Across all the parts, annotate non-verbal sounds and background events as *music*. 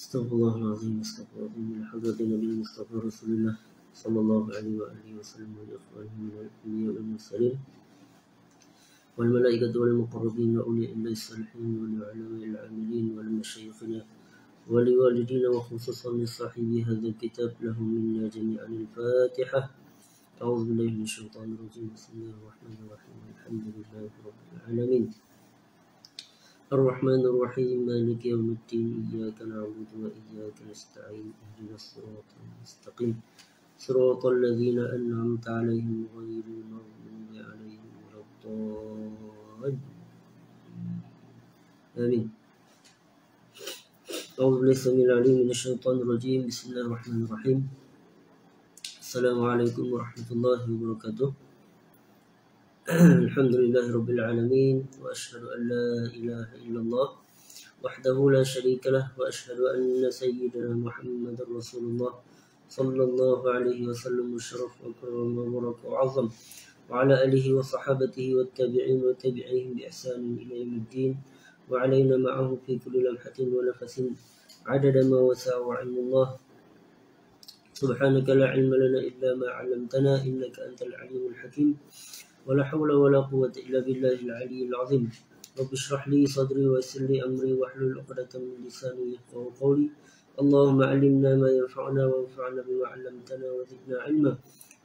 أستغفر الله العظيم استغفر الله من حضرة النبي المصطفى رسول الله صلى الله عليه وآله وسلم وإخوانه من الأنبياء والمرسلين والملائكة والمقربين وأولياء الله الصالحين ولعلماء العاملين ولمشايخنا ولوالدينا وخصوصا لصاحبي هذا الكتاب لهم منا جميعا الفاتحة. أعوذ بالله من الشيطان الرجيم. بسم الله الرحمن الرحيم. الحمد لله رب العالمين. الرحمن الرحيم مالك يوم الدين إياك نعبد وإياك نستعين اهدنا الصراط المستقيم. صراط الذين أنعمت عليهم غير المغضوب عليهم ولا الضالين. آمين. أعوذ بالله السميع العليم من الشيطان الرجيم. بسم الله الرحمن الرحيم. السلام عليكم ورحمة الله وبركاته. *clears throat* الحمد لله رب العالمين وأشهد أن لا إله إلا الله وحده لا شريك له وأشهد أن سيدنا محمد رسول الله صلى الله عليه وسلم الشرف وكرم وبرك وعظم وعلى آله وصحابته والتابعين وتابعيهم بإحسان إلى يوم الدين وعلينا معه في كل لمحة ونفس عدد ما وسع علم الله. سبحانك لا علم لنا إلا ما علمتنا إنك أنت العليم الحكيم. ولا حول ولا قوة إلا بالله العلي العظيم. رب اشرح لي صدري ويسر لي أمري واحلل عقدة من لساني يفقهوا قولي. اللهم علمنا ما ينفعنا وانفعنا بما علمتنا وزدنا علما.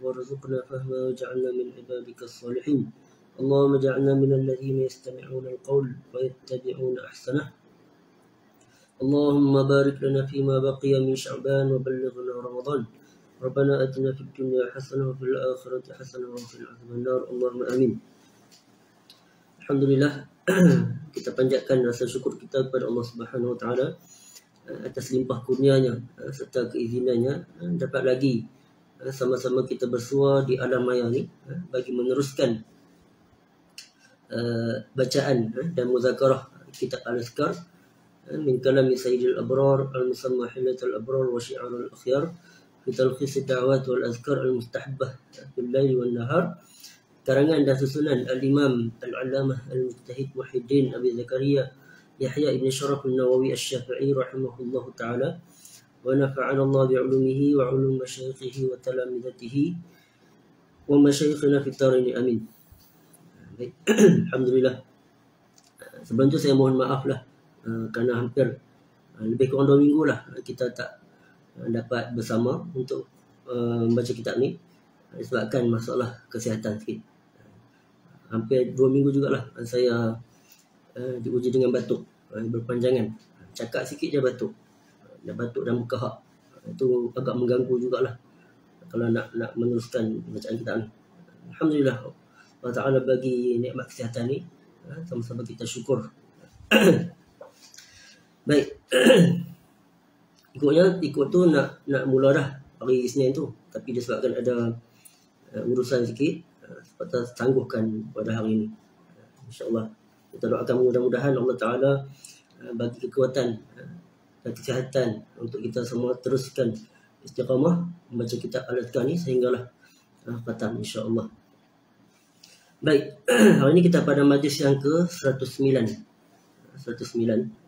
وارزقنا فهما واجعلنا من عبادك الصالحين. اللهم اجعلنا من الذين يستمعون القول ويتبعون أحسنه. اللهم بارك لنا فيما بقي من شعبان وبلغنا رمضان. ربنا اتنا في الدنيا حسنه وفي الاخره حسنه وقنا عذاب النار اللهم امين Alhamdulillah *clears throat* kita panjatkan rasa syukur kita kepada Allah Subhanahu Wa Taala eh, atas limpah kurnianya eh, serta keizinannya eh, dapat lagi sama-sama kita bersua di alam maya ni bagi meneruskan bacaan dan muzakarah kitab Al-Azkar من كلام سيد الأبرار المسمى حلة الأبرار وشعار الأخيار في بتلخيص الدعوات والأذكار المستحبة في الليل والنهار كرنا عند سنن الإمام العلامة المجتهد محي الدين أبي زكريا يحيى بن شرف النووي الشافعي رحمه الله تعالى ونفعنا الله بعلومه وعلوم مشايخه وتلامذته ومشايخنا في الدارين أمين الحمد لله Sebenarnya saya mohon maaf lah, uh, karena hampir uh, dapat bersama Untuk uh, membaca kitab ni Disebabkan masalah kesihatan sikit. Hampir dua minggu jugalah saya uh, diuji dengan batuk uh, berpanjangan. Cakap sikit je batuk. Dah batuk dan berkahak itu agak mengganggu jugalah kalau nak nak meneruskan bacaan kita ni. Alhamdulillah Allah Ta'ala bagi nikmat kesihatan ni. Uh, sama-sama kita syukur. *coughs* Baik *coughs* ikutnya ikut tu nak nak mula dah hari Isnin tu tapi disebabkan ada uh, urusan sikit kita tangguhkan pada hari ini. InsyaAllah. Kita doakan mudah-mudahan Allah Ta'ala uh, bagi kekuatan uh, dan kesihatan untuk kita semua teruskan istiqamah membaca kitab Al-Adhkar ni sehinggalah uh, khatam insyaAllah. Baik, *clears throat* hari ini kita pada majlis yang ke 109. 109.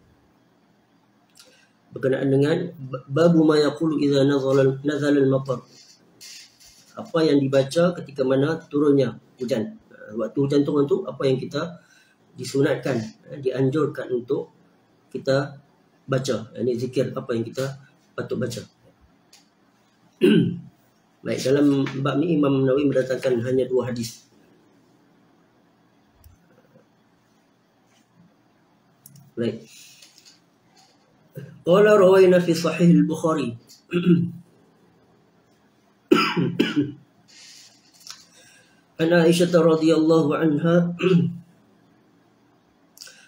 Berkenaan dengan babu ma yaqulu idza nazala nazala al-matar apa yang dibaca ketika mana turunnya hujan. Uh, waktu hujan turun tu apa yang kita disunatkan, uh, dianjurkan untuk kita baca. Ini zikir apa yang kita patut baca. *clears throat* Baik, dalam bab ni Imam Nawawi mendatangkan hanya dua hadis. Baik. Qala rawayna fi sahih al-Bukhari عن عائشة رضي الله عنها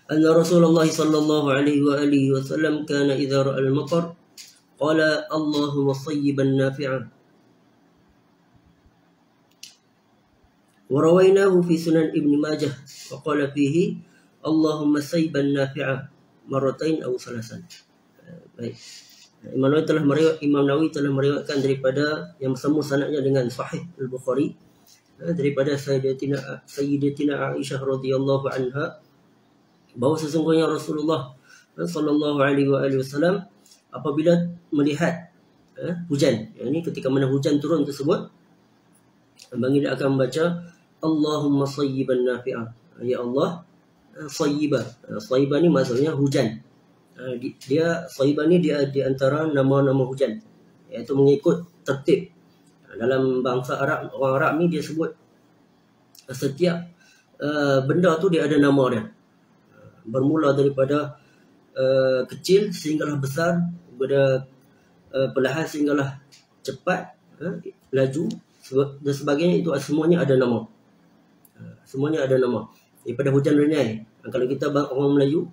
أن رسول الله صلى الله عليه وآله وسلم كان إذا رأى المطر قال اللهم صيبا نافعا. ورويناه في سنن ابن ماجه وقال فيه اللهم صيبا نافعا مرتين أو ثلاثا. Baik Imam Nawawi telah meriwayat Imam Nawawi telah meriwayatkan daripada yang bersama sanadnya dengan Sahih Al-Bukhari eh, daripada Sayyidatina Sayyidatina Aisyah radhiyallahu anha bahawa sesungguhnya Rasulullah eh, sallallahu alaihi wasallam apabila melihat uh, hujan. Ini ketika mana hujan turun tersebut, baginda akan membaca Allahumma sayyiban nafi'ah. Ya Allah, sayyibah. Sayyibah ni maksudnya hujan. Dia sayyibah ni dia di antara nama-nama hujan. Iaitu mengikut tertib. Dalam bangsa Arab, orang Arab ni dia sebut setiap uh, benda tu dia ada nama dia. Bermula daripada uh, kecil sehinggalah besar, daripada uh, perlahan sehinggalah cepat, uh, laju dan sebagainya itu semuanya ada nama. Uh, semuanya ada nama. Daripada hujan renyai. Kalau kita orang Melayu,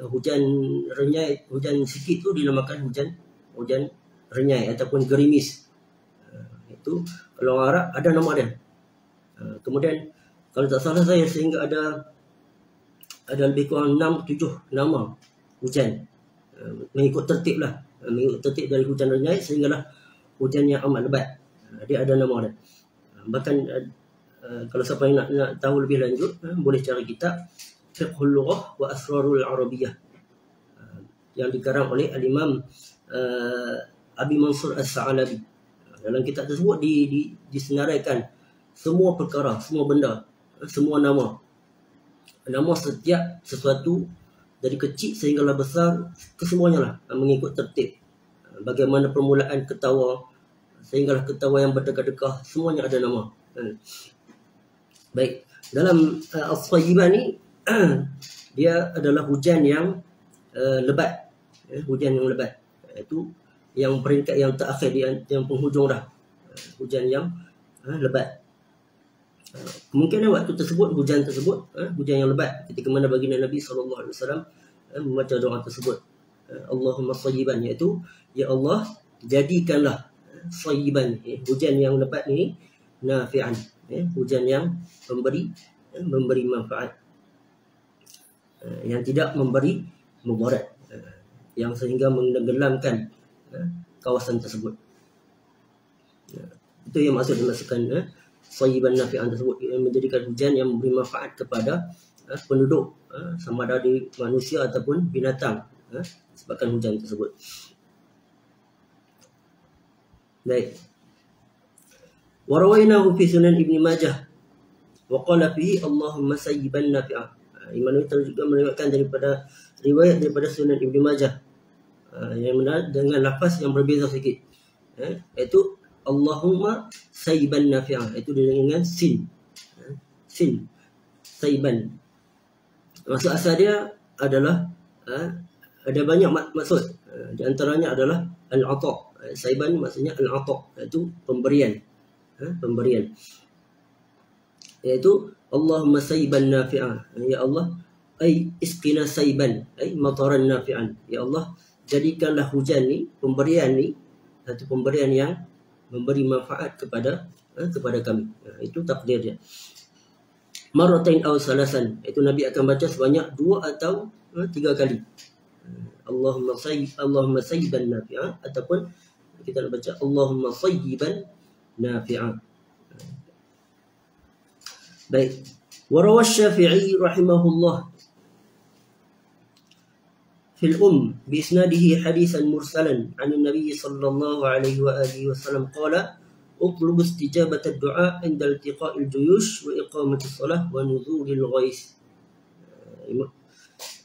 hujan renyai, hujan sikit tu dinamakan hujan hujan renyai ataupun gerimis. Uh, itu kalau orang Arab ada nama dia. Uh, kemudian kalau tak salah saya sehingga ada ada lebih kurang 6 7 nama hujan. Uh, mengikut tertib lah. Mengikut tertib dari hujan renyai sehinggalah hujan yang amat lebat. Dia ada nama dia. Bahkan kalau siapa yang nak, nak tahu lebih lanjut boleh cari kitab Fiqhul Lughah wa Asrarul Arabiyah yang dikarang oleh Al-Imam uh, Abi Mansur As-Sa'alabi dalam kitab tersebut di, di, disenaraikan semua perkara, semua benda semua nama. Nama setiap sesuatu dari kecil sehinggalah besar kesemuanya lah mengikut tertib. Bagaimana permulaan ketawa sehinggalah ketawa yang berdekah-dekah semuanya ada nama. Hmm. Baik, dalam uh, Al-Sayyibah ni *clears throat* dia adalah hujan yang uh, lebat. Eh, hujan yang lebat. Itu yang peringkat yang terakhir yang penghujung dah. Uh, hujan yang uh, lebat. Kemungkinan waktu tersebut hujan tersebut eh, hujan yang lebat ketika mana baginda Nabi wasallam eh, membaca doa tersebut. Allahumma sayyiban iaitu ya Allah jadikanlah sayyiban eh, hujan yang lebat ini nafi'an eh, hujan yang memberi eh, memberi manfaat yang tidak memberi mudarat eh, yang sehingga menenggelamkan eh, kawasan tersebut. Ya, itu yang maksud dimasukkan eh, sayyiban nafi'an tersebut menjadikan hujan yang memberi manfaat kepada uh, penduduk uh, sama ada di manusia ataupun binatang uh, sebabkan hujan tersebut. Baik. Warawainahu fi sunan Ibn Majah wa qala fihi Allahumma sayyiban nafi'an. Uh, Imam Nawawi juga meriwayatkan daripada riwayat daripada sunan Ibn Majah. Uh, yang dengan lafaz yang berbeza sikit. Uh, iaitu Allahumma sayyiban nafi'ah. Itu dengan sin. Sin. Sayyiban. Maksud asal dia adalah ha, ada banyak mak maksud. Ha, di antaranya adalah al-ata. Sayyiban maksudnya al-ata. Itu pemberian. Ha, pemberian iaitu Allahumma sayyiban nafi'ah ya Allah ay isqina sayyiban ay mataran nafi'an ya Allah jadikanlah hujan ni pemberian ni satu pemberian yang memberi manfaat kepada eh, kepada kami. Eh, itu takdir dia. Maratain aw salasan itu Nabi akan baca sebanyak dua atau eh, tiga kali. Allahumma sayyib Allahumma sayyiban nafi'a ataupun kita nak baca Allahumma sayyiban nafi'a. طيب وروى الشافعي رحمه الله في الأم بإسناده حديثا مرسلا عن النبي صلى الله عليه وآله وسلم قال أطلب استجابة الدعاء عند التقاء الجيوش وإقامة الصلاة ونزول الغيث.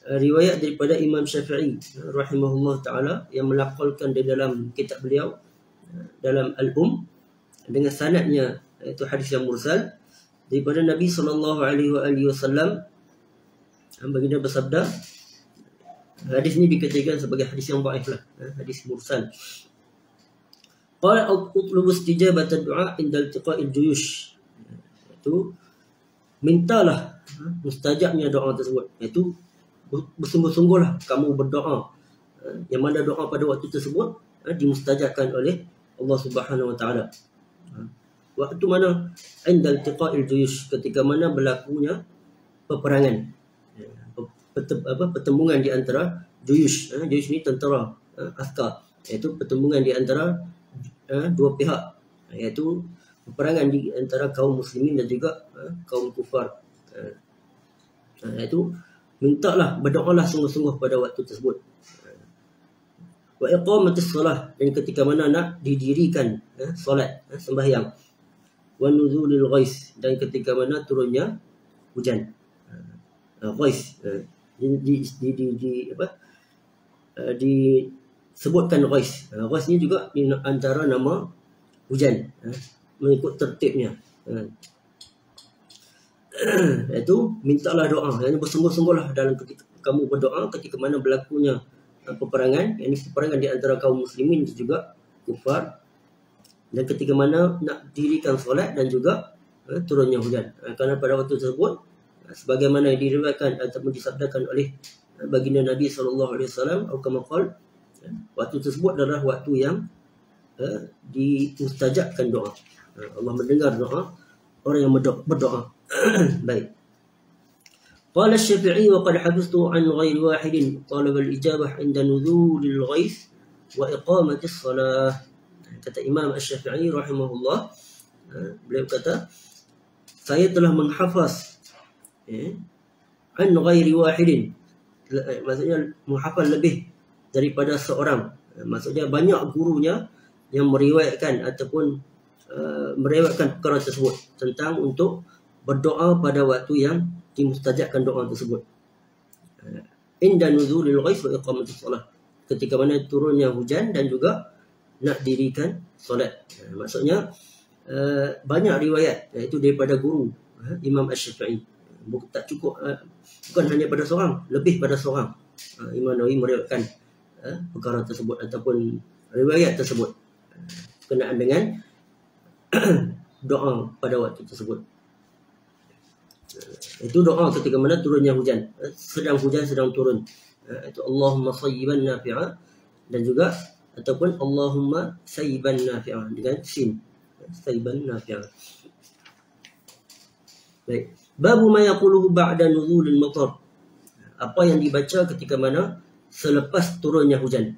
رواية daripada Imam Syafi'i رحمه الله تعالى melakulkan di dalam kitab beliau dalam Al-Um dengan sanatnya iaitu daripada Nabi sallallahu alaihi wasallam baginda bersabda Hadis ini dikategorikan sebagai hadis yang dhaif lah, ha, hadis mursal. Qala utlubu istijabat ad-du'a inda iltiqa'il juyush. Itu mintalah ha, mustajabnya doa tersebut. Itu bersungguh-sungguhlah kamu berdoa. Ha, yang mana doa pada waktu tersebut dimustajabkan oleh Allah Subhanahu wa taala. Waktu mana? Inda iltiqa'il juyush ketika mana berlakunya peperangan. Apa pertembungan di antara juyush eh, juyush ni tentera eh, askar. Iaitu pertembungan di antara eh, dua pihak. Iaitu peperangan di antara kaum muslimin dan juga kaum kufar. Iaitu mintalah berdoalah sungguh-sungguh pada waktu tersebut. Wa iqamatis solah dan ketika mana nak didirikan solat sembahyang wa nuzulil ghais. Dan ketika mana turunnya hujan. Uh, ghais. Uh, di, di, di, di, di apa? Uh, disebutkan ghais. Uh, ghais ni juga di antara nama hujan. Uh, mengikut tertibnya. *clears throat* Uh. itu mintalah doa. Yang bersungguh-sungguhlah dalam ketika kamu berdoa ketika mana berlakunya peperangan. Yang ini peperangan di antara kaum muslimin juga kufar dan ketika mana nak dirikan solat dan juga uh, turunnya hujan uh, kerana pada waktu tersebut uh, sebagaimana yang diriwayatkan ataupun disabdakan oleh uh, baginda Nabi sallallahu alaihi wasallam atau kama qol uh, waktu tersebut adalah waktu yang uh, dimustajabkan doa uh, Allah mendengar doa orang yang berdoa *clears throat* baik قال الشافعي وقد حفظت عن غير واحد طلب الإجابة عند نزول الغيث وإقامة الصلاة kata Imam Ash-Syafi'i rahimahullah beliau kata saya telah menghafaz eh, an ghairi wahidin maksudnya menghafal lebih daripada seorang maksudnya banyak gurunya yang meriwayatkan ataupun uh, meriwayatkan perkara tersebut tentang untuk berdoa pada waktu yang dimustajabkan doa tersebut. Eh, inda nuzulil ghais wa iqamatis solat. Ketika mana turunnya hujan dan juga nak dirikan solat. Eh, maksudnya eh, banyak riwayat iaitu daripada guru Imam Asy-Syafi'i. Tak cukup bukan hanya pada seorang, lebih pada seorang. Imam Nawawi meriwayatkan perkara tersebut ataupun riwayat tersebut berkenaan dengan *clears throat* doa pada waktu tersebut. Itu doa ketika mana turunnya hujan. Sedang hujan sedang turun. Itu Allahumma sayyiban nafi'a dan juga ataupun Allahumma sayyiban nafi'a dengan sin. Sayyiban nafi'a. Baik. Babu ma yaquluhu ba'da nuzulil matar. Apa yang dibaca ketika mana selepas turunnya hujan.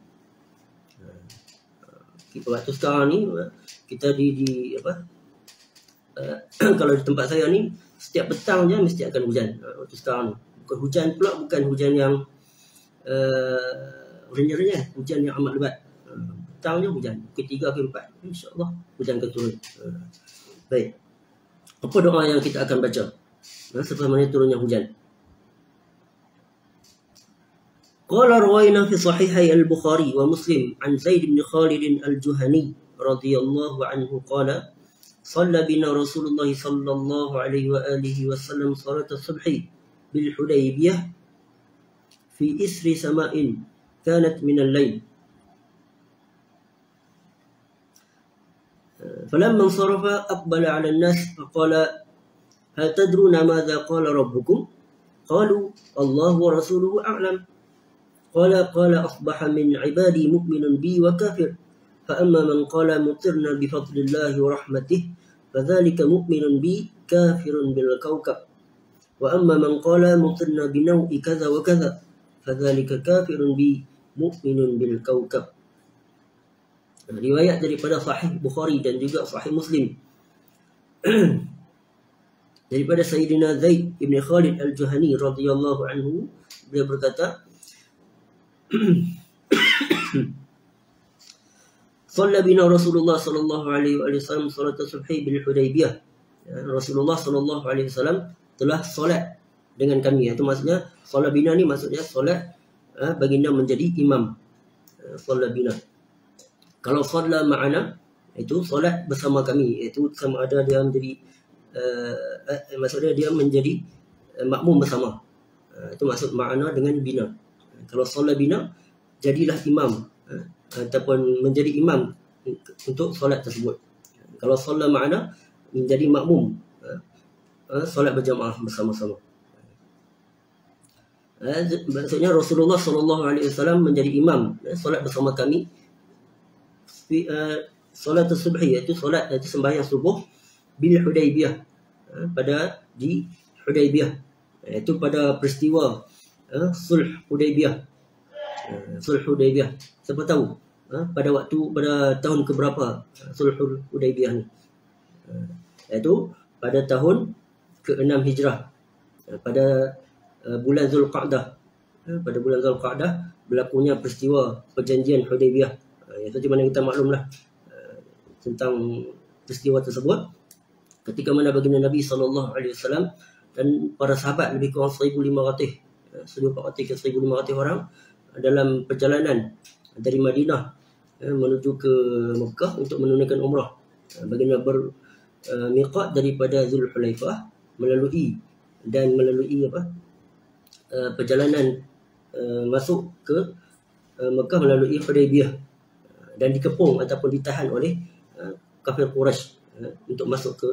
Kita waktu sekarang ni kita di, di apa? *clears throat* kalau di tempat saya ni setiap petang je mesti akan hujan waktu sekarang ni. Bukan hujan pula bukan hujan yang uh, renyah-renyah, hujan yang amat lebat Uh, petang je hujan. Pukul tiga ke empat. InsyaAllah hujan akan turun. Uh, baik. Apa doa yang kita akan baca? Uh, setelah mana turunnya hujan. قال روينا في صحيحي البخاري ومسلم عن زيد بن خالد الجهني رضي الله عنه قال صلى بنا رسول الله صلى الله عليه وآله وسلم صلاة الصبح بالحديبية في إسر سماء كانت من الليل فلما انصرف أقبل على الناس فقال هل تدرون ماذا قال ربكم؟ قالوا الله ورسوله أعلم. قال قال أصبح من عبادي مؤمن بي وكافر. فأما من قال مطرنا بفضل الله ورحمته فذلك مؤمن بي كافر بالكوكب. وأما من قال مطرنا بنوء كذا وكذا فذلك كافر بي مؤمن بالكوكب. Riwayat daripada sahih Bukhari dan juga sahih Muslim *clears throat* daripada Sayyidina Zaid ibn Khalid al-Juhani radhiyallahu anhu beliau berkata *clears throat* Salla bina Rasulullah sallallahu alaihi wasallam salat subhi bil Hudaybiyah. Ya, Rasulullah sallallahu alaihi wasallam telah solat dengan kami. Itu maksudnya solat bina ni maksudnya solat uh, baginda menjadi imam. Uh, solat bina. Kalau solat ma'ana itu solat bersama kami. Itu sama ada dia menjadi uh, uh, maksudnya dia menjadi uh, makmum bersama. Uh, itu maksud ma'ana dengan bina. Uh, kalau solat bina jadilah imam. Uh, ataupun menjadi imam untuk solat tersebut. Kalau solat makna menjadi makmum eh, eh, solat berjamaah bersama-sama. Eh, maksudnya Rasulullah sallallahu alaihi wasallam menjadi imam solat bersama kami solat subuh iaitu solat iaitu sembahyang subuh bil Hudaybiyah. Pada di Hudaybiyah. Iaitu pada peristiwa sulh Hudaybiyah. Sulh Hudaybiyah. Siapa tahu ha, pada waktu pada tahun keberapa sulhul Hudaybiyah ni. Ha, iaitu pada tahun ke-6 Hijrah. Ha, pada uh, bulan Zulqa'dah. Ha, pada bulan Zulqa'dah berlakunya peristiwa perjanjian Hudaybiyah. Uh, itu di mana kita maklumlah uh, tentang peristiwa tersebut. Ketika mana baginda Nabi sallallahu alaihi wasallam dan para sahabat lebih kurang 1500 1400 ke 1500 orang dalam perjalanan dari Madinah uh, menuju ke Mekah untuk menunaikan umrah. Uh, baginda ber uh, daripada Zulhulaifah melalui dan melalui apa uh, perjalanan uh, masuk ke uh, Mekah melalui Hudaybiyah uh, dan dikepung ataupun ditahan oleh uh, kafir Quraisy uh, untuk masuk ke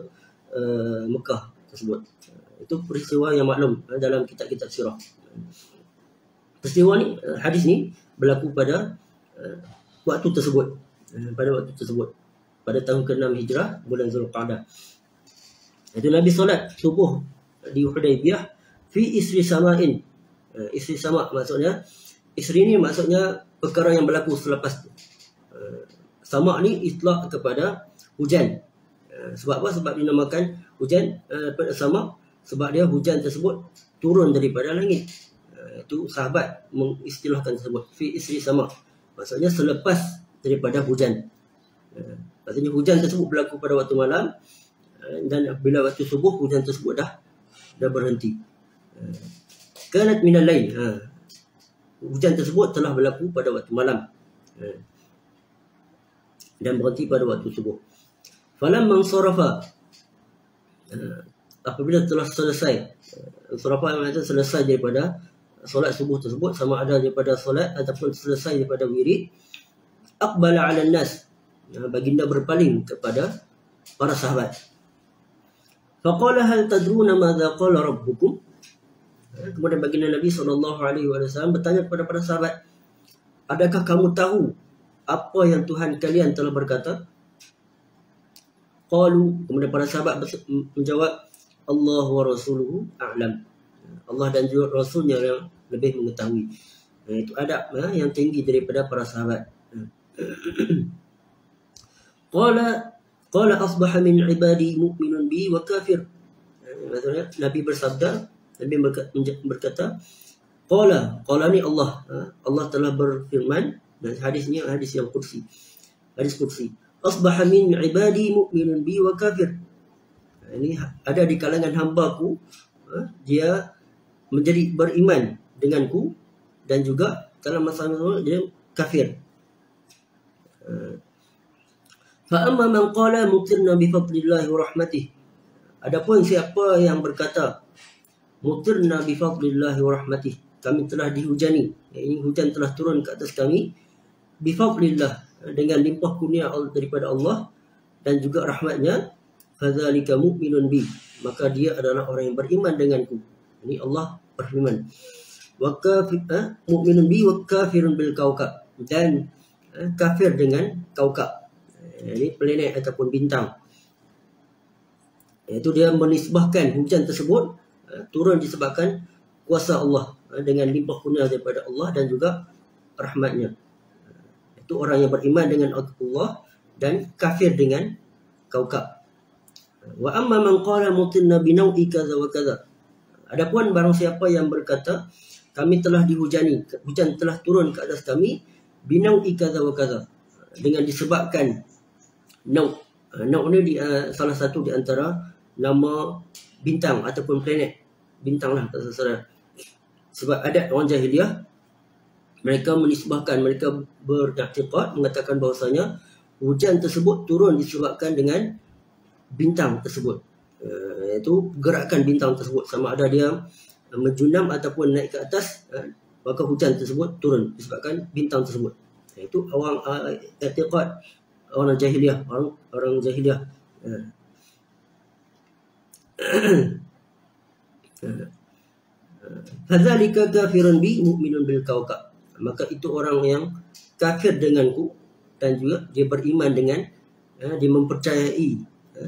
uh, Mekah tersebut. Uh, itu peristiwa yang maklum uh, dalam kitab-kitab sirah. Peristiwa ni uh, hadis ni berlaku pada uh, waktu tersebut. Uh, pada waktu tersebut pada tahun ke-6 Hijrah bulan Zulqa'dah. Itu Nabi solat subuh di Hudaybiyah fi isri sama'in. Uh, isri sama maksudnya isri ni maksudnya perkara yang berlaku selepas sama ni itlaq kepada hujan. Uh, sebab apa? Sebab dinamakan hujan uh, sama sebab dia hujan tersebut turun daripada langit. Uh, itu sahabat mengistilahkan tersebut fi isri sama. Maksudnya selepas daripada hujan. Uh, maksudnya hujan tersebut berlaku pada waktu malam dan bila waktu subuh hujan tersebut dah dah berhenti. Kanat minal lain. Hujan tersebut telah berlaku pada waktu malam. Ha. Dan berhenti pada waktu subuh. Falam mansarafa. Ha. Apabila telah selesai. Ha. Sarafa maksudnya selesai daripada solat subuh tersebut. Sama ada daripada solat ataupun selesai daripada wirid. Aqbala ala nas. Ha. Baginda berpaling kepada para sahabat. Faqala hal tadruna madza qala rabbukum? Eh, kemudian baginda Nabi SAW bertanya kepada para sahabat, adakah kamu tahu apa yang Tuhan kalian telah berkata? Qalu, kemudian para sahabat menjawab, Allah wa rasuluhu a'lam. Allah dan juga Rasulnya yang lebih mengetahui. Eh, itu adab eh, yang tinggi daripada para sahabat. *clears throat* Qala Qala asbaha min ibadi mu'minun bi wa kafir. Maksudnya Nabi bersabda, Nabi berkata, Qala, qala ni Allah. Allah telah berfirman hadis ni hadis yang kursi. Hadis kursi. Asbaha min ibadi mu'minun bi wa kafir. Ini ada di kalangan hamba-Ku dia menjadi beriman denganku dan juga dalam masa dia kafir. Fa'amma man qala mutirna bi fadlillahi wa rahmatih. Adapun siapa yang berkata mutirna bi fadlillahi wa rahmatih. Kami telah dihujani. Ini hujan telah turun ke atas kami. Bi fadlillah. Dengan limpah kurnia daripada Allah. Dan juga rahmatnya. Fadzalika mu'minun bi. Maka dia adalah orang yang beriman denganku. Ini Allah berfirman. Wa kafir, eh, mu'minun bi wa kafirun bil kaukab. Dan eh, kafir dengan kaukab ini planet ataupun bintang. Itu dia menisbahkan hujan tersebut eh, turun disebabkan kuasa Allah eh, dengan limpah kurnia daripada Allah dan juga rahmatnya. Itu orang yang beriman dengan Allah dan kafir dengan kaukab. Wa amma man qala mutinna binau'i kaza wa kaza. Adapun barang siapa yang berkata kami telah dihujani, hujan telah turun ke atas kami binau'i kaza wa kaza dengan disebabkan Nau. Uh, Nau ni di, uh, salah satu di antara nama bintang ataupun planet. Bintang lah tak salah. Sebab ada orang jahiliah mereka menisbahkan mereka beraktiqat mengatakan bahawasanya hujan tersebut turun disebabkan dengan bintang tersebut. Uh, iaitu gerakan bintang tersebut. Sama ada dia menjunam ataupun naik ke atas uh, maka hujan tersebut turun disebabkan bintang tersebut. Itu awang uh, i'tiqad orang jahiliah orang orang jahiliah. *coughs* Fadzalika kafirun bi mu'minun bil kawkab. Maka itu orang yang kafir denganku dan juga dia beriman dengan ya, dia mempercayai ya,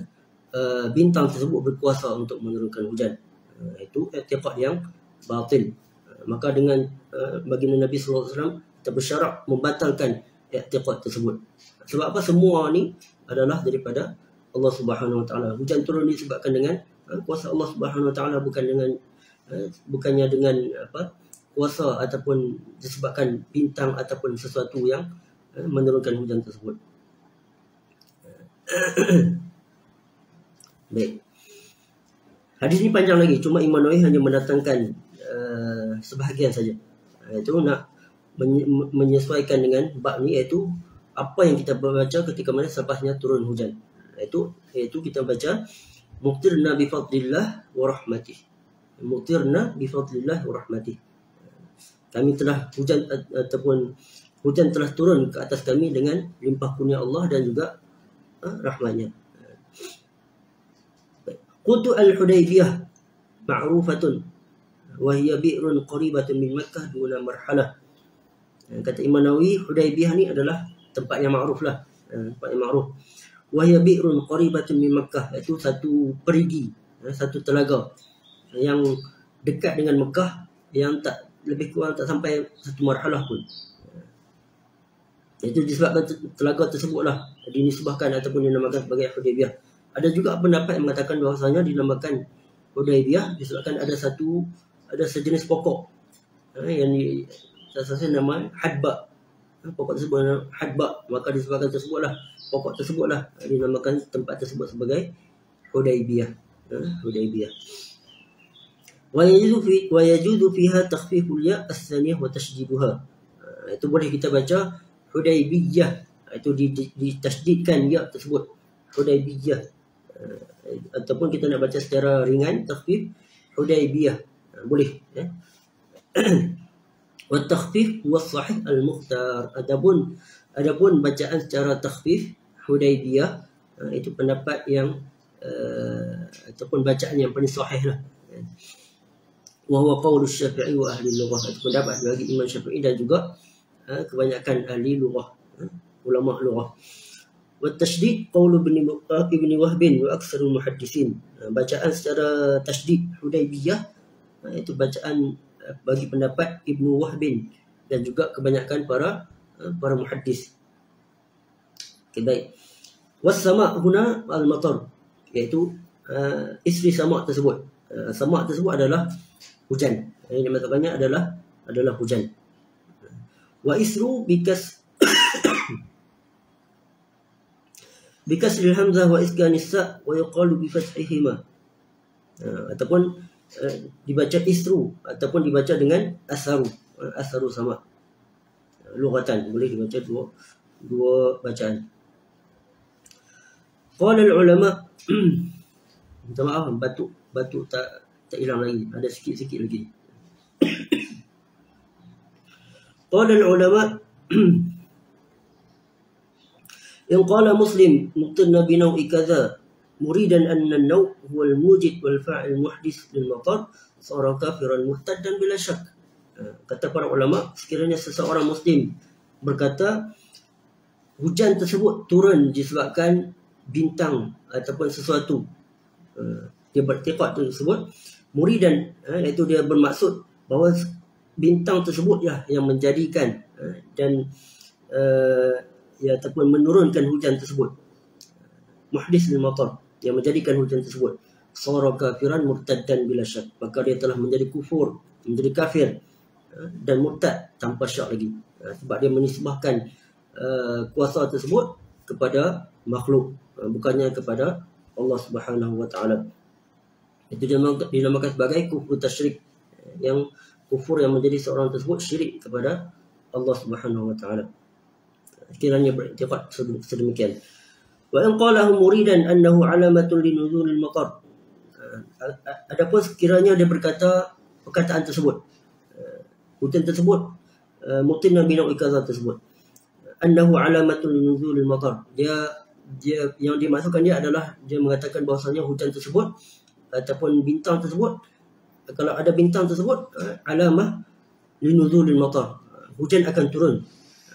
uh, bintang tersebut berkuasa untuk menurunkan hujan. Uh, itu i'tiqad yang batin. Uh, maka dengan uh, baginda Nabi sallallahu alaihi wasallam kita bersyarat membatalkan i'tiqad tersebut. Sebab apa semua ni adalah daripada Allah Subhanahu Wa Taala. Hujan turun disebabkan dengan ha, kuasa Allah Subhanahu Wa Taala bukan dengan ha, bukannya dengan apa kuasa ataupun disebabkan bintang ataupun sesuatu yang uh, menurunkan hujan tersebut. *coughs* Baik. Hadis ini panjang lagi. Cuma Imam Nawawi hanya mendatangkan uh, sebahagian saja. Itu nak menyesuaikan dengan bab ni iaitu apa yang kita baca ketika mana selepasnya turun hujan. Iaitu iaitu kita baca mutirna bi fadlillah wa rahmatih. Mutirna bi fadlillah wa rahmatih. Kami telah hujan ataupun hujan telah turun ke atas kami dengan limpah kurnia Allah dan juga uh, rahmatnya. Qutu al-Hudaybiyah ma'rufatun wa hiya bi'run qaribatun min Makkah duna marhalah. Kata Imam Nawawi, Hudaybiyah ni adalah tempat yang ma'ruf lah. Tempat yang ma'ruf. Wa hiya bi'run qaribatun min Makkah. Itu satu perigi, satu telaga yang dekat dengan Mekah yang tak lebih kurang tak sampai satu marhalah pun. Itu disebabkan telaga tersebut lah dinisbahkan ataupun dinamakan sebagai Hudaybiyah. Ada juga pendapat yang mengatakan bahawasanya dinamakan Hudaybiyah disebabkan ada satu ada sejenis pokok. Eh, yang di saya nama hadba. Eh, pokok tersebut hadba. Maka disebabkan tersebutlah pokok tersebutlah. Dinamakan tempat tersebut sebagai Hudaybiyah. Hudaybiyah wa yajuzu fi wa yajuzu fiha takhfiful ya as-saniyah wa itu boleh kita baca Hudaybiyah. Itu ditasydidkan ya tersebut. Hudaybiyah. Uh, ataupun kita nak baca secara ringan takhfif Hudaybiyah. Uh, boleh ya. *clears throat* Wa takhfif huwa sahih al-mukhtar. Adapun adapun bacaan secara takhfif Hudaybiyah uh, itu pendapat yang uh, ataupun bacaan yang paling sahih lah wa huwa qaul syafi'i wa ahli lughah itu pendapat bagi Imam Syafi'i dan juga uh, kebanyakan ahli lughah uh, ulama lughah والتشديد قول ابن ابن وهب واكثر المحدثين bacaan secara tasdid Hudaybiyah itu bacaan bagi pendapat Ibnu Wahbin dan juga kebanyakan para para muhaddis. Okay, baik. Was-sama' huna al-matar iaitu uh, isteri sama' tersebut. Uh, sama' tersebut adalah hujan. Yang dimaksudkannya adalah adalah hujan. Wa isru bikas *coughs* bikasril hamzah wa iskanis sa wa yuqalu bi fathihima. Uh, ataupun uh, dibaca isru ataupun dibaca dengan asaru. Uh, asaru sama. Uh, lughatan. Boleh dibaca dua dua bacaan. Qala al ulama *coughs* minta maaf batuk batuk tak tak hilang lagi. Ada sikit-sikit lagi. *coughs* Qala al ulama *coughs* in qala muslim mutanna bi naw'i kadha muridan anna an naw' huwa al mujid wal fa'il muhdis lil matar sara kafiran muhtaddan bila syak. Ha, kata para ulama sekiranya seseorang muslim berkata hujan tersebut turun disebabkan bintang ataupun sesuatu. Ha, dia bertiqat tersebut muridan iaitu dia bermaksud bahawa bintang tersebut ya yang menjadikan dan ya ataupun menurunkan hujan tersebut. Muhdis lil matar yang menjadikan hujan tersebut. Sara kafiran murtaddan bila syak. Maka dia telah menjadi kufur menjadi kafir ha, dan murtad tanpa syak lagi. Ha, sebab dia menisbahkan uh, kuasa tersebut kepada makhluk bukannya kepada Allah Subhanahu wa taala itu dinamakan sebagai kufur tasyrik yang kufur yang menjadi seorang tersebut syirik kepada Allah Subhanahu wa taala kiranya beriktikad sedemikian. Wa in qalahu muridan annahu alamatun li nuzulil matar. Adapun sekiranya dia berkata perkataan tersebut hutan tersebut mutin nabi nak ikazah tersebut annahu alamatun matar. Dia dia yang dimasukkan dia adalah dia mengatakan bahasanya hujan tersebut ataupun bintang tersebut kalau ada bintang tersebut alamah li nuzulil matar. Hujan akan turun.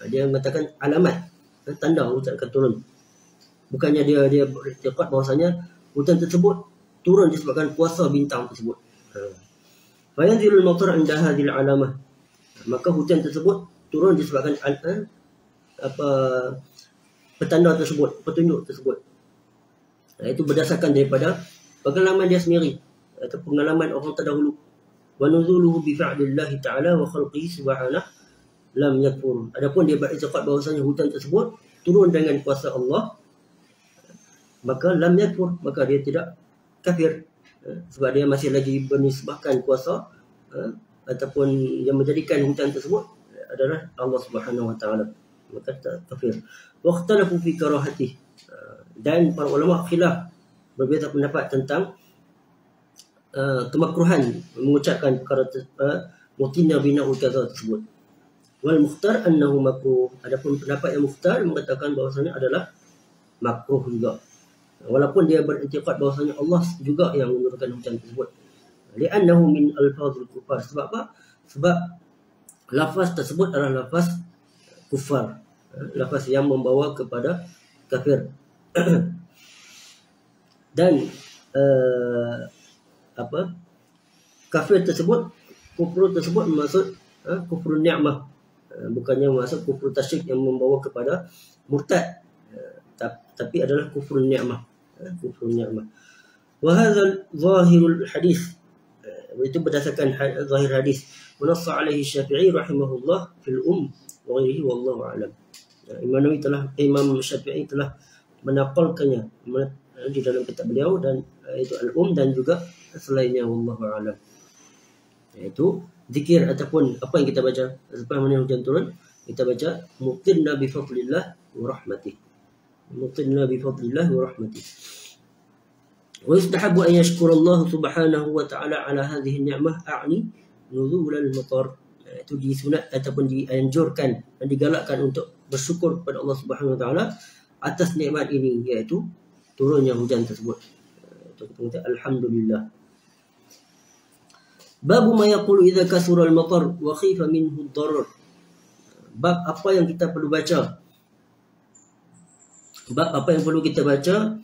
Dia mengatakan alamat tanda hujan akan turun. Bukannya dia dia beriktikad bahwasanya hujan tersebut turun disebabkan kuasa bintang tersebut. Fa yanzilul matar inda hadhihi alamah. Maka hujan tersebut turun disebabkan eh, apa petanda tersebut petunjuk tersebut. Itu berdasarkan daripada pengalaman dia sendiri atau pengalaman orang terdahulu. Wa nuzuluhu bi fa'lillah ta'ala wa khalqihi subhanahu lam yakfur. Adapun dia beriktikad bahawasanya hujan tersebut turun dengan kuasa Allah maka lam yakfur maka dia tidak kafir. Eh, sebab dia masih lagi bernisbahkan kuasa eh, ataupun yang menjadikan hujan tersebut adalah Allah Subhanahu Wa Taala. Maka kafir. Waqtalafu fi karahati eh, dan para ulama khilaf berbeza pendapat tentang uh, kemakruhan mengucapkan perkara uh, mutina bina ulkaza tersebut. Wal mukhtar annahu makruh. Adapun pendapat yang mukhtar mengatakan bahawasanya adalah makruh juga. Walaupun dia beriktikad bahawasanya Allah juga yang menurunkan hujan tersebut. Li'annahu min alfazul kufar. Sebab apa? Sebab lafaz tersebut adalah lafaz kufar. Lafaz yang membawa kepada kafir *clears throat* dan uh, apa kafir tersebut kufur tersebut maksud uh, kufur ni'mah uh, bukannya maksud kufur tasyrik yang membawa kepada murtad uh, tapi adalah kufur ni'mah kufur ni'mah. Wa hadha zahirul hadis. Itu berdasarkan zahir hadis. Munassa alaihi Syafi'i rahimahullah fil um wa ghairihi wallahu a'lam. Telah Imam Syafi'i telah menaqalkannya Eh, di dalam kitab beliau dan eh, itu al-um dan juga selainnya wallahu alam. Iaitu zikir ataupun apa yang kita baca selepas mana hujan turun kita baca muqtinna bi fadlillah wa rahmatih muqtinna bi fadlillah wa rahmatih wa yustahabu an yashkura Allah subhanahu wa ta'ala ala hadhihi ni'mah a'ni nuzul al-matar iaitu disunat ataupun dianjurkan dan digalakkan untuk bersyukur kepada Allah subhanahu wa ta'ala atas nikmat ini iaitu turunnya hujan tersebut. Kata alhamdulillah. Bab ma yaqulu idza kasura al-matar wa khifa minhu ad-darar. Bab apa yang kita perlu baca sebab apa yang perlu kita baca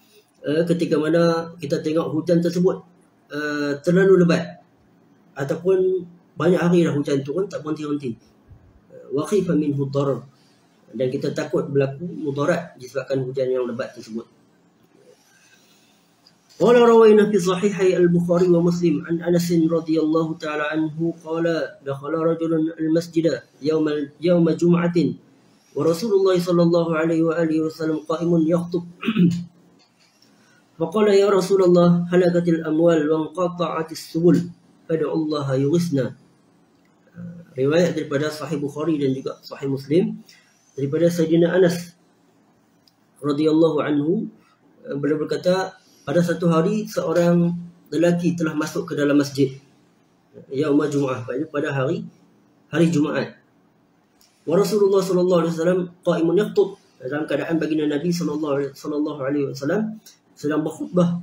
uh, ketika mana kita tengok hujan tersebut uh, terlalu lebat ataupun banyak hari dah hujan turun tak berhenti-henti. Wa khifa minhu darar dan kita takut berlaku mudarat disebabkan hujan yang lebat tersebut. قال روينا في صحيحي البخاري ومسلم عن أنس رضي الله تعالى عنه قال دخل رجل المسجد يوم يوم جمعة ورسول الله صلى الله عليه وآله وسلم قائم يخطب. *clears throat* فقال يا رسول الله هلكت الأموال وانقطعت السبل فدعوا الله يغسنا riwayat daripada Sahih Bukhari dan juga Sahih Muslim daripada Sayyidina Anas radhiyallahu anhu. beliau berkata pada satu hari seorang lelaki telah masuk ke dalam masjid yaum Jumaah pada hari hari Jumaat Wa Rasulullah sallallahu alaihi wasallam qaimun yakhutub dalam keadaan baginda Nabi sallallahu sallallahu alaihi wasallam sedang berkhutbah.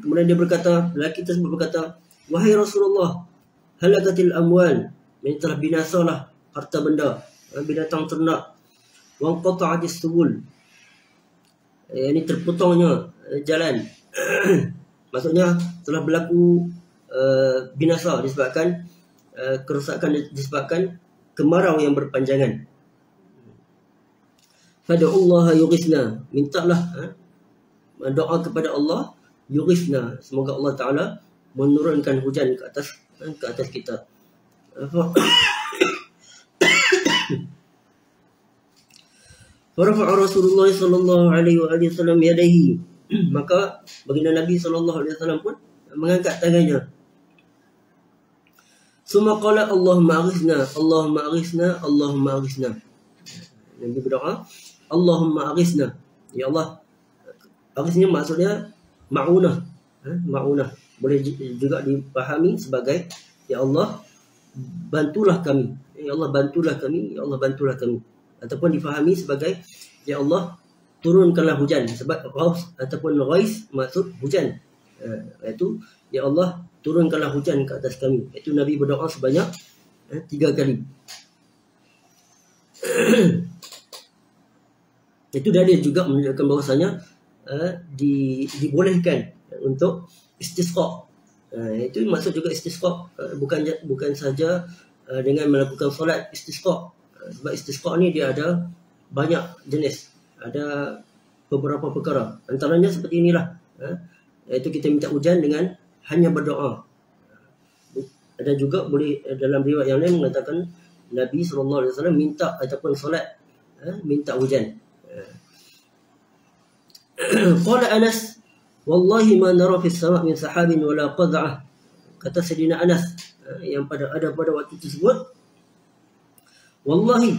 Kemudian dia berkata, lelaki tersebut berkata, "Wahai Rasulullah, halakatil amwal." Ini telah binasalah harta benda, binatang ternak. Wa qata'atis subul. Ini terpotongnya jalan. *clears throat* Maksudnya telah berlaku uh, binasa disebabkan uh, kerosakan disebabkan kemarau yang berpanjangan. Pada Allah yughithna, mintalah ha? doa kepada Allah yughithna, semoga Allah Taala menurunkan hujan ke atas ke atas kita. Farafa *coughs* Rasulullah sallallahu alaihi wasallam yadayhi *clears throat* maka baginda Nabi sallallahu alaihi wasallam pun mengangkat tangannya Suma qala Allahumma aghithna, Allahumma aghithna, Allahumma aghithna. Nabi berdoa, Allahumma aghithna. Ya Allah. Aghithnya maksudnya ma'unah. Ha? Ma'unah. Boleh juga dipahami sebagai Ya Allah, bantulah kami. Ya Allah, bantulah kami. Ya Allah, bantulah kami. Ataupun difahami sebagai Ya Allah, turunkanlah hujan. Sebab ghaus ataupun ghais maksud hujan. Uh, itu Ya Allah, turunkanlah hujan ke atas kami. Itu Nabi berdoa sebanyak eh, tiga kali. *clears throat* itu dari juga menunjukkan bahawasanya eh, di, dibolehkan untuk istisqa. Eh, itu maksud juga istisqa eh, bukan bukan saja eh, dengan melakukan solat istisqa. Eh, sebab istisqa ni dia ada banyak jenis. Ada beberapa perkara. Antaranya seperti inilah. Eh, iaitu kita minta hujan dengan hanya berdoa ada juga boleh eh, dalam riwayat yang lain mengatakan Nabi SAW minta ataupun solat eh, minta hujan. *clears throat* Qala Anas Wallahi ma nara fi sama' min sahabin wala qad'ah kata Sayyidina Anas eh, yang pada ada pada waktu tersebut Wallahi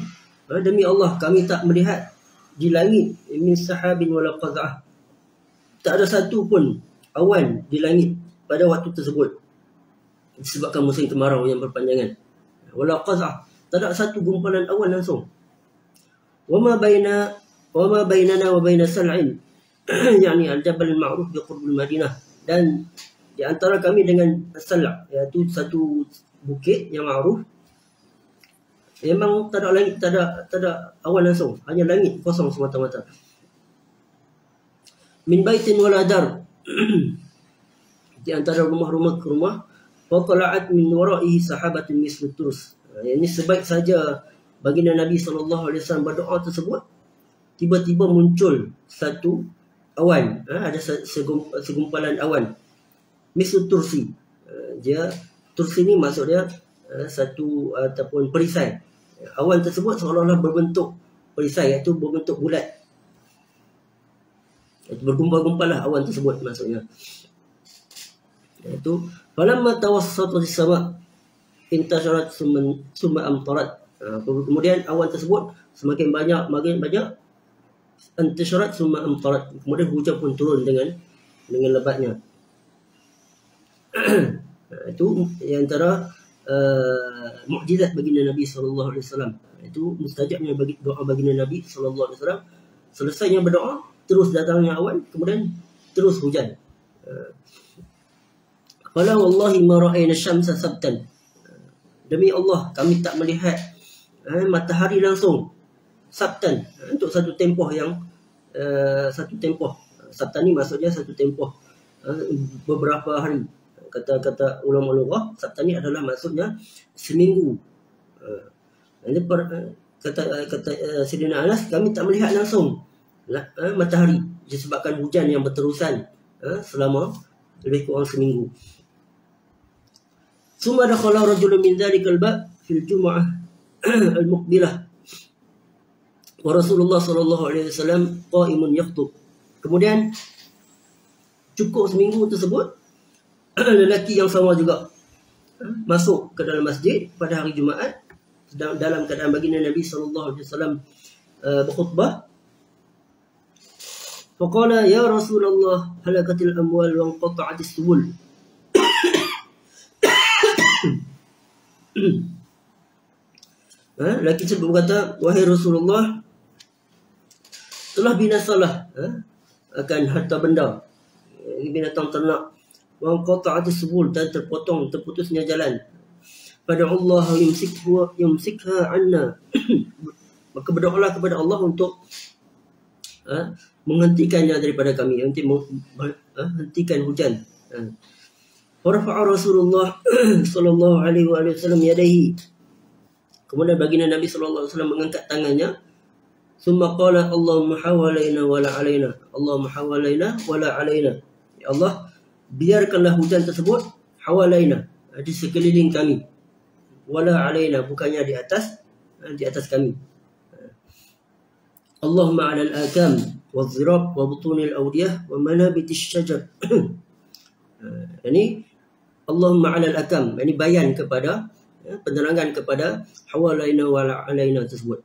demi Allah kami tak melihat di langit min sahabin wala qad'ah tak ada satu pun awan di langit pada waktu tersebut. Disebabkan musim kemarau yang berpanjangan. Wala qad'ah tak ada satu gumpalan awan langsung. Wama baina wama bainana wa baina sal'in. *clears throat* Yakni al-jabal al-ma'ruf di qurb Madinah. Dan di antara kami dengan Salah iaitu satu bukit yang ma'ruf memang tak ada langit tak ada tak ada awan langsung. Hanya langit kosong semata-mata. Min baitin wala dar. *clears throat* Di antara rumah-rumah ke rumah faqala'at min wara'ihi sahabatun mislu turus. Ini sebaik saja baginda Nabi wasallam berdoa tersebut tiba-tiba muncul satu awan. Ha? ada segumpalan awan. Misal tursi. Ha, dia tursi ni maksud dia satu ataupun perisai awan tersebut seolah-olah berbentuk perisai iaitu berbentuk bulat. Itu bergumpal-gumpal lah awan tersebut maksudnya. Iaitu falamma tawassatu as-sama intasharat summa amtarat kemudian awan tersebut semakin banyak makin banyak antasyarat summa amtarat kemudian hujan pun turun dengan dengan lebatnya. *clears throat* Itu yang antara uh, mukjizat baginda Nabi sallallahu alaihi wasallam. Itu mustajabnya bagi doa baginda Nabi sallallahu alaihi wasallam. Selesainya berdoa terus datangnya awan kemudian terus hujan. Qala wallahi ma ra'ayna syamsa sabtan. Demi Allah kami tak melihat eh, matahari langsung sabtan. Untuk satu tempoh yang uh, satu tempoh. Sabtan ni maksudnya satu tempoh uh, beberapa hari kata-kata ulama lughah sabtan ni adalah maksudnya seminggu uh, ini per, uh, kata uh, kata uh, Sayyidina Anas kami tak melihat langsung uh, matahari disebabkan hujan yang berterusan uh, selama lebih kurang seminggu ثم دخل رجل من ذلك الباب في الجمعة المقبلة wa Rasulullah sallallahu alaihi wasallam qaimun yakhutub. Kemudian cukup seminggu tersebut *clears throat* lelaki yang sama juga masuk ke dalam masjid pada hari Jumaat dalam keadaan baginda Nabi sallallahu alaihi wasallam uh, berkhutbah Faqala ya Rasulullah halakatil amwal wa qata'atis subul *coughs* Ha, lelaki tersebut berkata, Wahai Rasulullah, telah binasalah ha? akan harta benda binatang ternak wa qata'at subul dan terpotong terputusnya jalan pada Allah yumsikha yumsikha anna *coughs* maka berdoalah kepada Allah untuk ha, menghentikannya daripada kami untuk ha, hentikan hujan ha. Warafa'a Rasulullah *coughs* sallallahu alaihi wasallam yadayhi. Kemudian baginda Nabi sallallahu alaihi wasallam mengangkat tangannya ثم قال اللهم حوالينا ولا علينا اللهم حوالينا ولا علينا ya Allah biarkanlah hujan tersebut hawalaina di sekeliling kami. Wala alaina bukannya di atas di atas kami. Allahumma 'ala al-akam wal-zirab wa butun al-awdiyah wa manabit asy-syajar ini Allahumma 'ala al-akam ini bayan kepada penerangan kepada hawalaina wala alaina tersebut.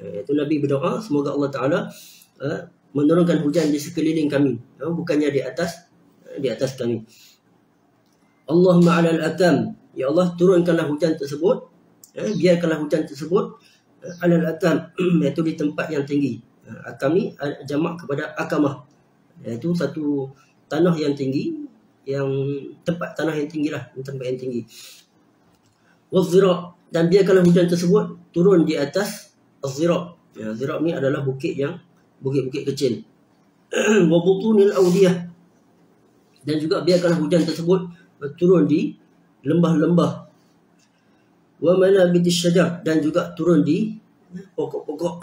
Itu Nabi berdoa semoga Allah Taala menurunkan hujan di sekeliling kami. Bukannya di atas di atas kami Allahumma 'alal akam ya Allah turunkanlah hujan tersebut uh, biarkanlah hujan tersebut uh, 'alal akam *clears throat* iaitu di tempat yang tinggi uh, akam ni uh, jamak kepada akamah iaitu satu tanah yang tinggi yang tempat tanah yang tinggilah tempat yang tinggi wazira dan biarkanlah hujan tersebut turun di atas Az-Zirab. Ya, Zirab ni adalah bukit yang bukit-bukit kecil. *clears throat* Wa butunil awdiyah. Dan juga biarkanlah hujan tersebut turun di lembah-lembah. Wa manabitis syajar dan juga turun di pokok-pokok.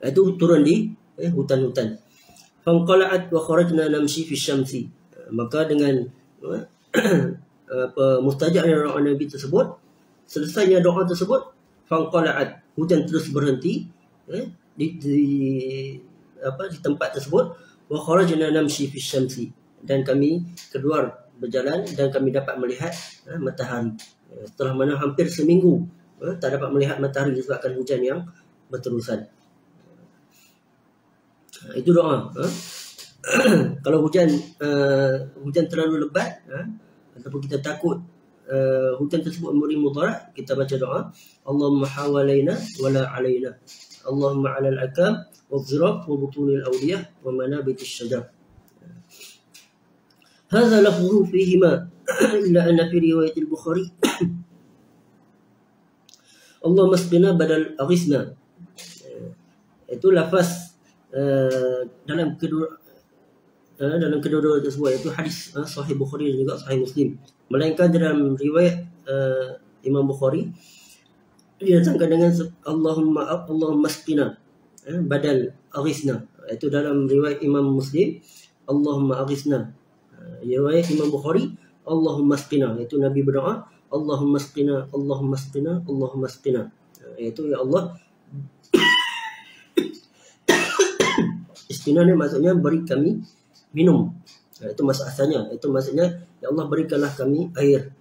*coughs* Itu turun di eh, hutan-hutan. fanqala'at wa kharajna namshi fi syamsi maka dengan *coughs* apa mustajab dari doa Nabi tersebut selesainya doa tersebut fanqala'at hujan terus berhenti eh, di, di apa di tempat tersebut wa kharajna namshi fi syamsi dan kami keluar berjalan dan kami dapat melihat eh, matahari eh, setelah mana hampir seminggu eh, tak dapat melihat matahari disebabkan hujan yang berterusan Ha, itu doa. Ha? *clears throat* Kalau hujan uh, hujan terlalu lebat ha? ataupun kita takut uh, hujan tersebut memberi mudarat, kita baca doa Allahumma hawalaina wala alaina. Wa dhirab wa butunil awliyah wa manabit asy-syajar. هذا لفظه فيهما إلا أن في رواية البخاري اللهم اسقنا بدل أغثنا itu lafaz Eh, dalam kedua uh, dalam kedua-dua tersebut iaitu hadis uh, sahih Bukhari dan juga sahih Muslim melainkan dalam riwayat uh, Imam Bukhari didatangkan dengan Allahumma Allahumma asqina uh, badal aghisna itu dalam riwayat Imam Muslim Allahumma aghisna uh, riwayat Imam Bukhari Allahumma asqina itu Nabi berdoa Allahumma asqina Allahumma asqina Allahumma asqina uh, iaitu ya Allah *coughs* Istina ni maksudnya beri kami minum. Ha, itu maksud asalnya. Itu maksudnya ya Allah berikanlah kami air.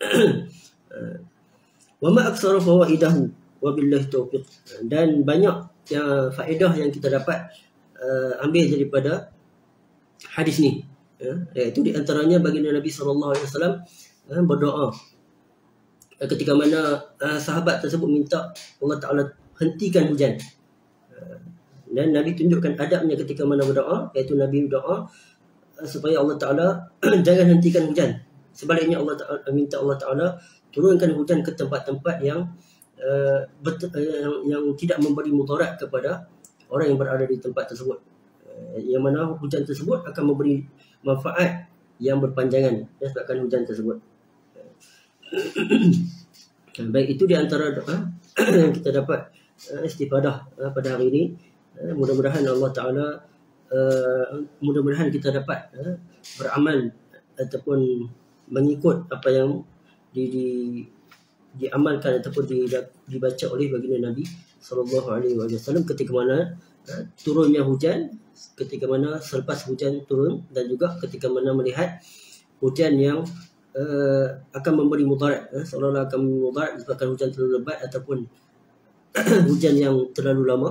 *coughs* Wa ma aktsara fawaidahu wa billahi taufiq. Dan banyak yang faedah yang kita dapat uh, ambil daripada hadis ni. Ya, iaitu di antaranya baginda Nabi sallallahu alaihi wasallam uh, berdoa ketika mana uh, sahabat tersebut minta Allah Taala hentikan hujan. Dan Nabi tunjukkan adabnya ketika mana berdoa iaitu Nabi berdoa supaya Allah Taala *clears throat* jangan hentikan hujan. Sebaliknya Allah Taala minta Allah Taala turunkan hujan ke tempat-tempat yang uh, bet- uh, yang, yang tidak memberi mudarat kepada orang yang berada di tempat tersebut. Uh, yang mana hujan tersebut akan memberi manfaat yang berpanjangan disebabkan hujan tersebut. *coughs* Baik itu di antara doa yang kita dapat uh, istifadah uh, pada hari ini. Eh, mudah-mudahan Allah Taala uh, mudah-mudahan kita dapat uh, beramal ataupun mengikut apa yang di, di diamalkan ataupun di, dibaca oleh baginda Nabi sallallahu alaihi wasallam ketika mana uh, turunnya hujan ketika mana selepas hujan turun dan juga ketika mana melihat hujan yang uh, akan memberi mudarat uh, seolah-olah akan memberi mudarat disebabkan hujan terlalu lebat ataupun *clears throat* hujan yang terlalu lama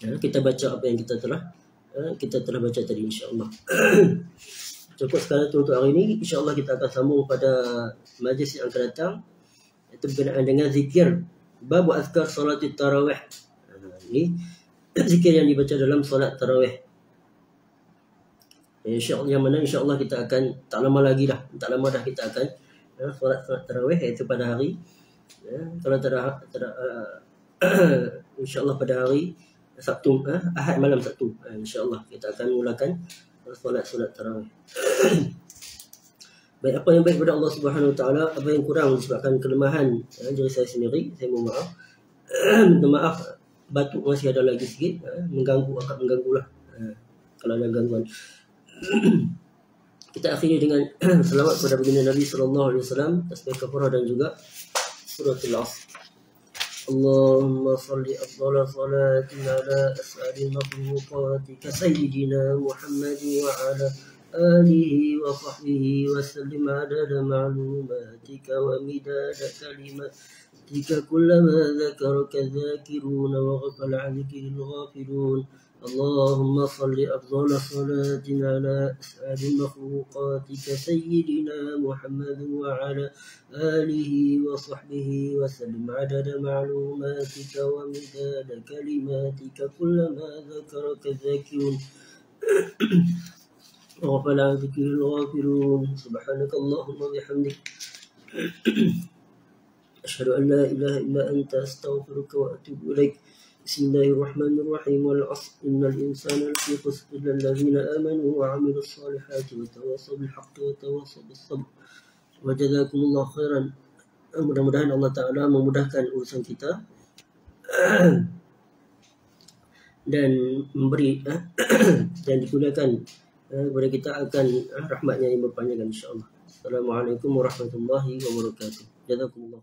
Ya, kita baca apa yang kita telah ya, kita telah baca tadi insya-Allah. *clears throat* Cukup sekali untuk hari ini. Insya-Allah kita akan sambung pada majlis yang akan datang itu berkenaan dengan zikir bab azkar solat tarawih. Ha, ini *clears throat* zikir yang dibaca dalam solat tarawih. InsyaAllah yang mana insyaAllah kita akan tak lama lagi dah. Tak lama dah kita akan ya, solat solat tarawih iaitu pada hari ya, kalau tak ada uh, *clears throat* insyaAllah pada hari Sabtu eh, Ahad malam Sabtu eh, InsyaAllah kita akan mulakan Solat-solat tarawih *coughs* Baik apa yang baik kepada Allah Subhanahu Taala, apa yang kurang disebabkan kelemahan eh, diri saya sendiri, saya mohon maaf. *coughs* Minta maaf batuk masih ada lagi sikit, eh, mengganggu akan mengganggu lah eh, kalau ada gangguan. *coughs* kita akhiri dengan selawat kepada baginda Nabi sallallahu alaihi wasallam, tasbih kafarah dan juga suratul Asr. اللهم صل أفضل صلاة على أسعد المخلوقات كسيدنا محمد وعلى آله وصحبه وسلم عدد معلوماتك ومداد كلماتك كلما ذكرك الذاكرون وغفل عنك الغافلون. اللهم صل أفضل صلاة على أسعد مخلوقاتك سيدنا محمد وعلى آله وصحبه وسلم. عدد معلوماتك ومداد كلماتك كلما ذكرك الذاكرون وغفل عن ذكر الغافلون. سبحانك اللهم وبحمدك. أشهد أن لا إله إلا أنت أستغفرك وأتوب إليك. بسم الله الرحمن الرحيم والعصر إن الإنسان لفي خسر إلا الذين آمنوا وعملوا الصالحات وتواصوا بالحق وتواصوا بالصبر وجزاكم الله خيرا Mudah-mudahan Allah Ta'ala memudahkan urusan kita *clears throat* Dan memberi eh, *clears throat* Dan digunakan eh, kepada kita akan eh, rahmatnya yang berpanjangan insyaAllah. Assalamualaikum warahmatullahi wabarakatuh. Jazakumullah